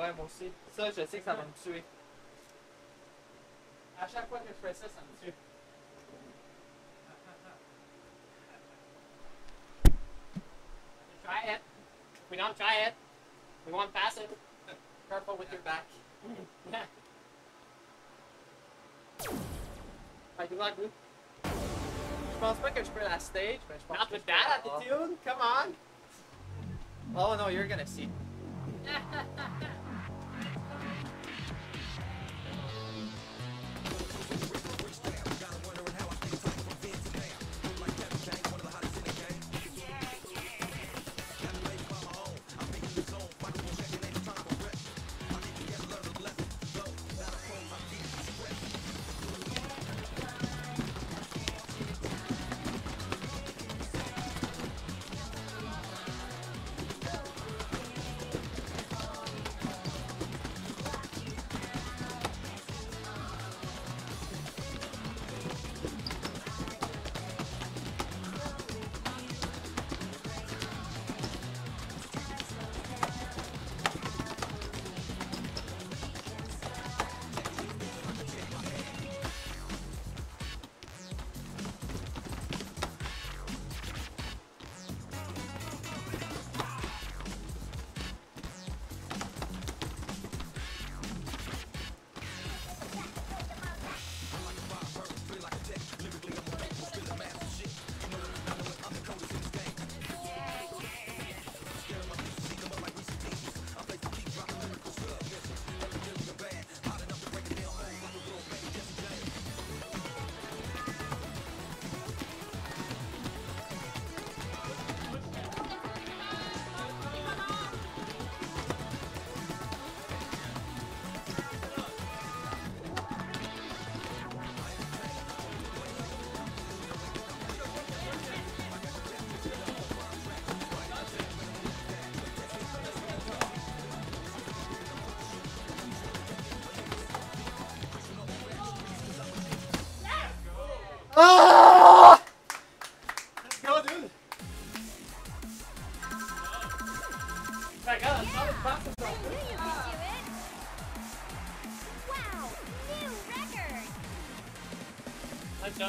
Ouais, moi aussi. Ça, je sais que ça va me tuer. À chaque fois que je fais ça, ça me tue. Try it. We don't try it. We won't pass it. Careful with your back. Hey, good luck, dude. Je pense pas que je peux la stage, mais je pense Not que with je that attitude? Come on. Oh no, you're gonna see. I got a solid process I knew you could do it! Wow! New record! Let's jump.